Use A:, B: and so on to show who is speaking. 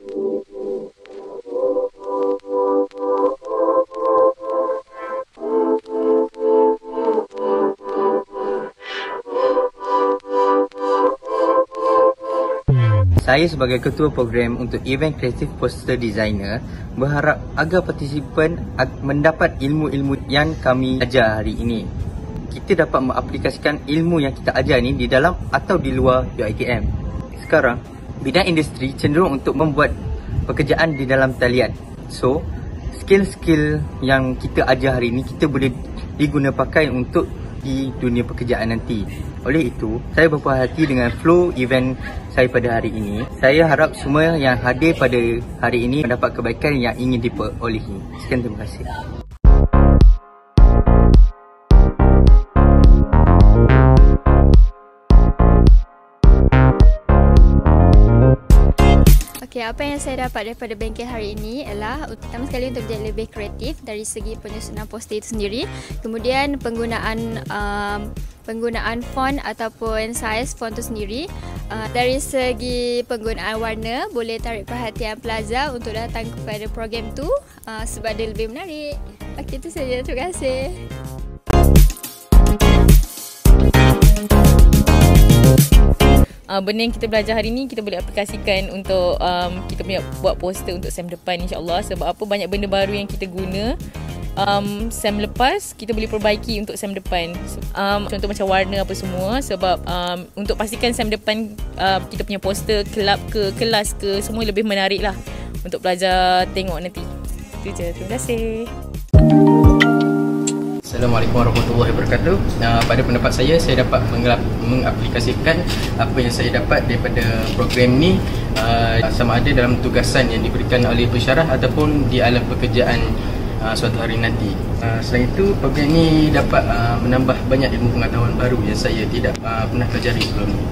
A: Saya sebagai ketua program untuk Event Creative Poster Designer berharap agar partisipan mendapat ilmu-ilmu yang kami ajar hari ini. Kita dapat mengaplikasikan ilmu yang kita ajar ni di dalam atau di luar UiKM. Sekarang, bidang industri cenderung untuk membuat pekerjaan di dalam talian. So, skill-skill yang kita ajar hari ini kita boleh diguna pakai untuk di dunia pekerjaan nanti. Oleh itu, saya berpuas hati dengan flow event saya pada hari ini. Saya harap semua yang hadir pada hari ini mendapat kebaikan yang ingin diperolehi. Sekian terima kasih.
B: Okay, apa yang saya dapat daripada bengkel hari ini ialah pertama sekali untuk menjadi lebih kreatif dari segi penyusunan poster itu sendiri. Kemudian penggunaan um, penggunaan font ataupun size font itu sendiri. Uh, dari segi penggunaan warna boleh tarik perhatian plaza untuk datang kepada program tu uh, sebab dia lebih menarik. Okey, itu saja. Terima kasih.
C: Uh, benda yang kita belajar hari ni kita boleh aplikasikan untuk um, kita punya buat poster untuk SEM depan insyaAllah. Sebab apa? Banyak benda baru yang kita guna um, SEM lepas kita boleh perbaiki untuk SEM depan. Um, contoh macam warna apa semua. Sebab um, untuk pastikan SEM depan uh, kita punya poster kelab ke kelas ke semua lebih menarik lah untuk pelajar tengok nanti. Itu je. Terima kasih
A: Assalamualaikum warahmatullahi wabarakatuh. Uh, pada pendapat saya, saya dapat mengaplikasikan apa yang saya dapat daripada program ni uh, sama ada dalam tugasan yang diberikan oleh pensyarah ataupun di alam pekerjaan uh, suatu hari nanti. Uh, selain itu, program ni dapat uh, menambah banyak ilmu pengetahuan baru yang saya tidak uh, pernah pelajari sebelum ni.